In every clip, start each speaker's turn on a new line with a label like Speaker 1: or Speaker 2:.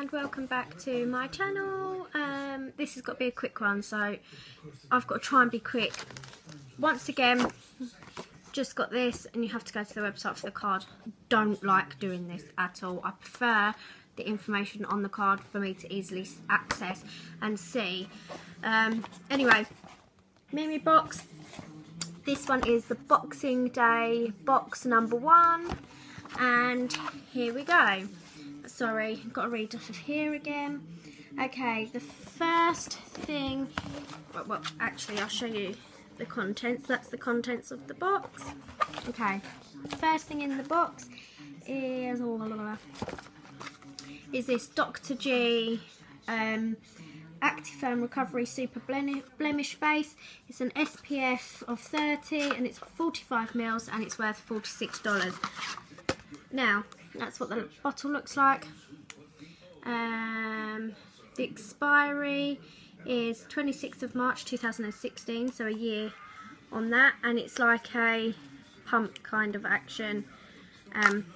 Speaker 1: and welcome back to my channel. Um, this has got to be a quick one so I've got to try and be quick. Once again, just got this and you have to go to the website for the card. Don't like doing this at all. I prefer the information on the card for me to easily access and see. Um, anyway, Memebox. This one is the Boxing Day box number one and here we go sorry got to read off of here again okay the first thing well, well actually I'll show you the contents that's the contents of the box okay first thing in the box is oh, is this Dr. G um, Actifirm Recovery Super Blemish Base. It's an SPF of 30 and it's 45 mils and it's worth $46. Now, that's what the bottle looks like. Um, the expiry is 26th of March 2016, so a year on that, and it's like a pump kind of action um,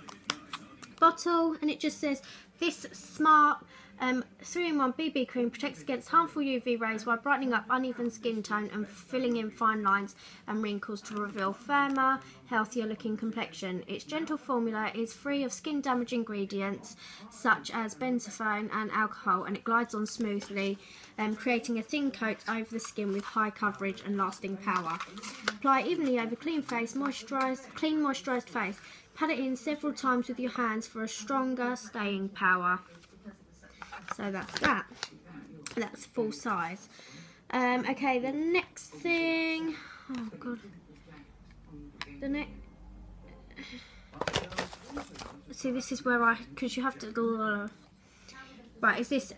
Speaker 1: bottle, and it just says this smart um, 3-in-1 BB cream protects against harmful UV rays while brightening up uneven skin tone and filling in fine lines and wrinkles to reveal firmer, healthier looking complexion. Its gentle formula is free of skin damage ingredients such as benzophone and alcohol and it glides on smoothly um, creating a thin coat over the skin with high coverage and lasting power. Apply evenly over clean face, moisturised, clean moisturised face. Pat it in several times with your hands for a stronger staying power. So that's that. That's full size. Um, okay, the next thing. Oh god. The next. See, this is where I because you have to. Right, is this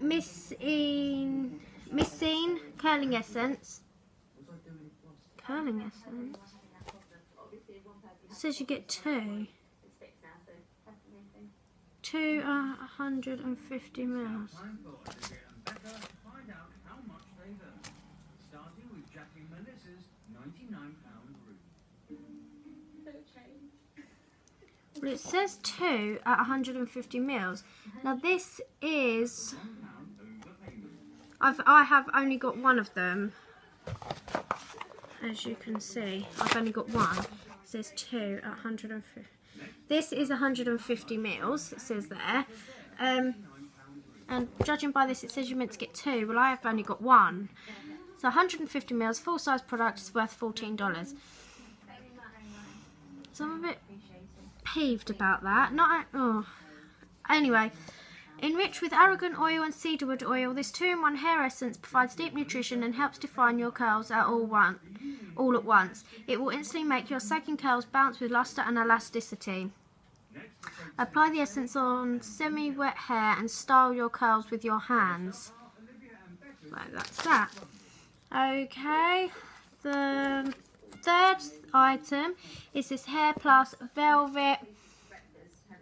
Speaker 1: missing missing curling essence? Curling essence. It says you get two. 250 uh, mils. Well, it says two at 150 mils. Now this is, I've I have only got one of them. As you can see, I've only got one. It says two at 150. This is 150 mils, it says there. Um, and judging by this, it says you're meant to get two. Well, I have only got one. So 150 mils, full size product is worth $14. So I'm a bit peeved about that. Not, oh. Anyway, Enriched with argan oil and cedarwood oil, this 2-in-1 hair essence provides deep nutrition and helps define your curls at all, one, all at once. It will instantly make your second curls bounce with luster and elasticity. Apply the essence on semi-wet hair and style your curls with your hands. Right, that's that. Okay, the third item is this Hair Plus Velvet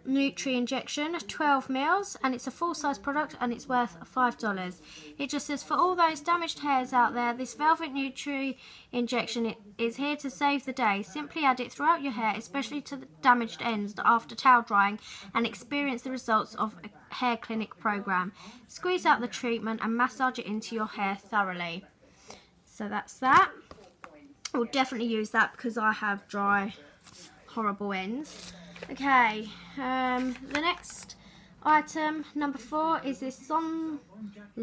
Speaker 1: Nutri injection, 12 mils, and it's a full-size product and it's worth $5. It just says, for all those damaged hairs out there, this Velvet Nutri injection is here to save the day. Simply add it throughout your hair, especially to the damaged ends after towel drying, and experience the results of a hair clinic program. Squeeze out the treatment and massage it into your hair thoroughly. So that's that. I'll definitely use that because I have dry, horrible ends. Okay, um, the next item, number four, is this Zon,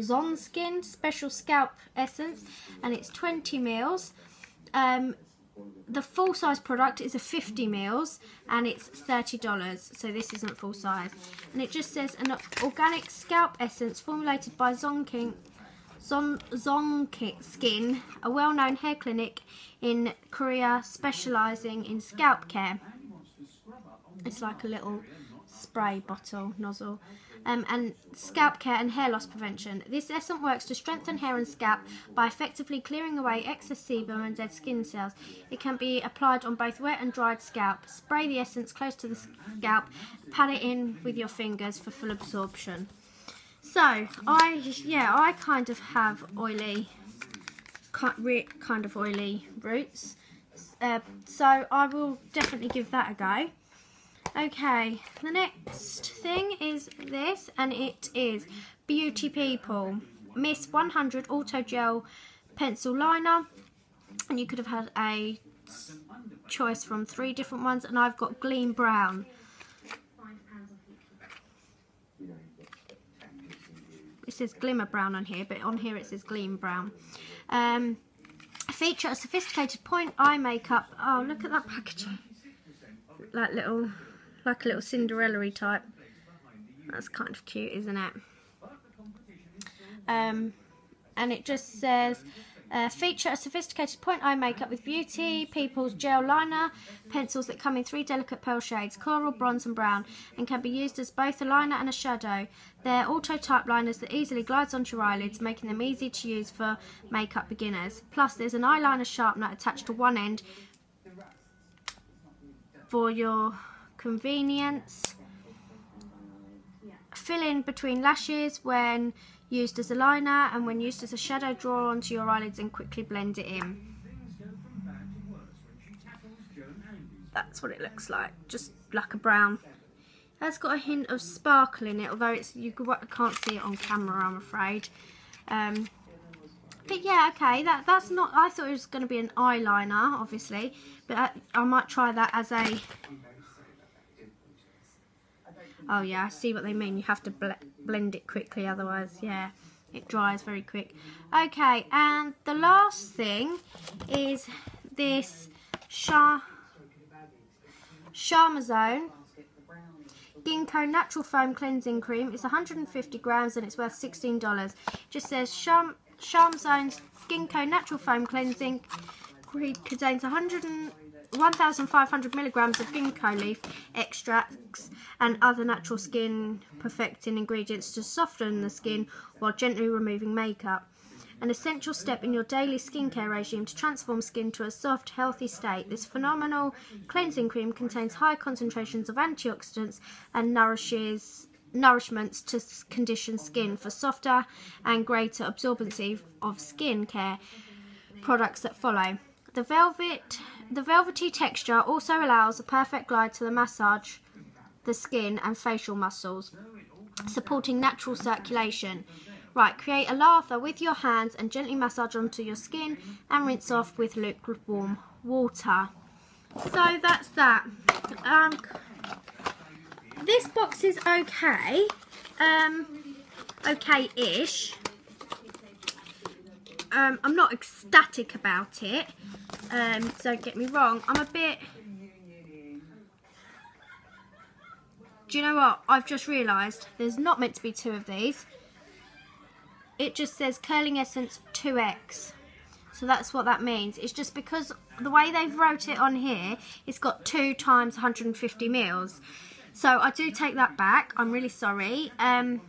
Speaker 1: Zon Skin Special Scalp Essence, and it's 20 mils. Um, the full size product is a 50 mils and it's $30 so this isn't full size and it just says an organic scalp essence formulated by Zonking Zon, Zonking Skin a well-known hair clinic in Korea specializing in scalp care it's like a little spray bottle nozzle. Um, and scalp care and hair loss prevention. This essence works to strengthen hair and scalp by effectively clearing away excess sebum and dead skin cells. It can be applied on both wet and dried scalp. Spray the essence close to the scalp, pat it in with your fingers for full absorption. So, I, yeah, I kind of have oily, kind of oily roots. Uh, so I will definitely give that a go. Okay, the next thing is this, and it is Beauty People Miss 100 Auto Gel Pencil Liner. And you could have had a choice from three different ones, and I've got Gleam Brown. It says Glimmer Brown on here, but on here it says Gleam Brown. Um, feature a sophisticated point eye makeup. Oh, look at that packaging. Like little like a little Cinderella type. That's kind of cute, isn't it? Um, and it just says, uh, feature a sophisticated point eye makeup with Beauty People's gel liner pencils that come in three delicate pearl shades, coral, bronze and brown, and can be used as both a liner and a shadow. They're auto-type liners that easily glides onto your eyelids, making them easy to use for makeup beginners. Plus, there's an eyeliner sharpener attached to one end for your convenience. Fill in between lashes when used as a liner and when used as a shadow draw onto your eyelids and quickly blend it in. That's what it looks like, just like a brown. It has got a hint of sparkle in it, although it's you can't see it on camera, I'm afraid. Um, but yeah, okay, that that's not. I thought it was going to be an eyeliner, obviously, but I, I might try that as a Oh yeah, I see what they mean. You have to bl blend it quickly, otherwise, yeah, it dries very quick. Okay, and the last thing is this Char Charmzone Ginkgo Natural Foam Cleansing Cream. It's 150 grams and it's worth $16. It just says Charm Charmzone's Ginkgo Natural Foam Cleansing Cream contains 100 1,500 milligrams of ginkgo leaf extracts and other natural skin perfecting ingredients to soften the skin while gently removing makeup. An essential step in your daily skincare regime to transform skin to a soft, healthy state. This phenomenal cleansing cream contains high concentrations of antioxidants and nourishes nourishments to condition skin for softer and greater absorbency of skincare products that follow. The velvet the velvety texture also allows a perfect glide to the massage the skin and facial muscles, supporting natural circulation. Right, create a lather with your hands and gently massage onto your skin and rinse off with lukewarm water. So that's that. Um, this box is okay. Um, okay-ish. Um, I'm not ecstatic about it. Um, don't get me wrong. I'm a bit... Do you know what? I've just realised there's not meant to be two of these. It just says Curling Essence 2X. So that's what that means. It's just because the way they've wrote it on here, it's got 2 times 150 mils. So I do take that back. I'm really sorry. Um,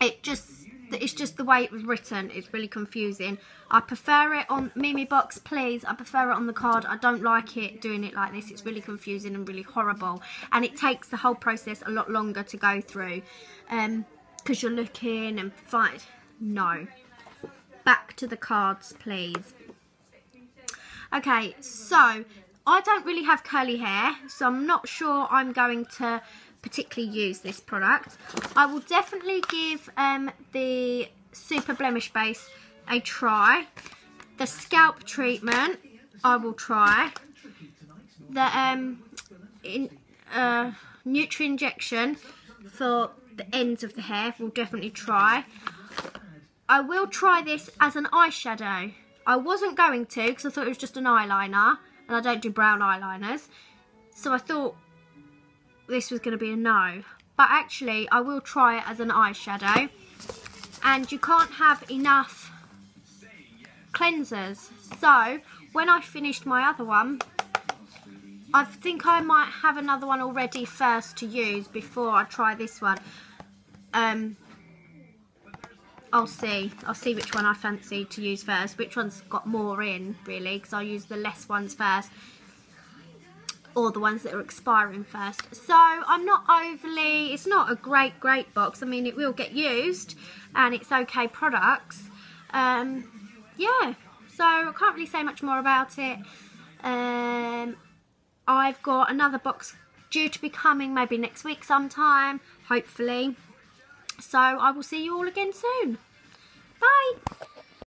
Speaker 1: it just it's just the way it was written. It's really confusing. I prefer it on Memebox, please. I prefer it on the card. I don't like it doing it like this. It's really confusing and really horrible. And it takes the whole process a lot longer to go through. Um, Because you're looking and fight. No. Back to the cards, please. Okay, so I don't really have curly hair, so I'm not sure I'm going to particularly use this product. I will definitely give um, the Super Blemish Base a try. The scalp treatment I will try. The um, in, uh, Nutri injection for the ends of the hair will definitely try. I will try this as an eyeshadow. I wasn't going to because I thought it was just an eyeliner and I don't do brown eyeliners. So I thought this was going to be a no. But actually, I will try it as an eyeshadow. And you can't have enough cleansers. So, when I finished my other one, I think I might have another one already first to use before I try this one. Um, I'll see. I'll see which one I fancy to use first. Which one's got more in, really, because I'll use the less ones first or the ones that are expiring first. So I'm not overly, it's not a great, great box. I mean, it will get used and it's okay products. Um, yeah, so I can't really say much more about it. Um, I've got another box due to be coming maybe next week sometime, hopefully. So I will see you all again soon.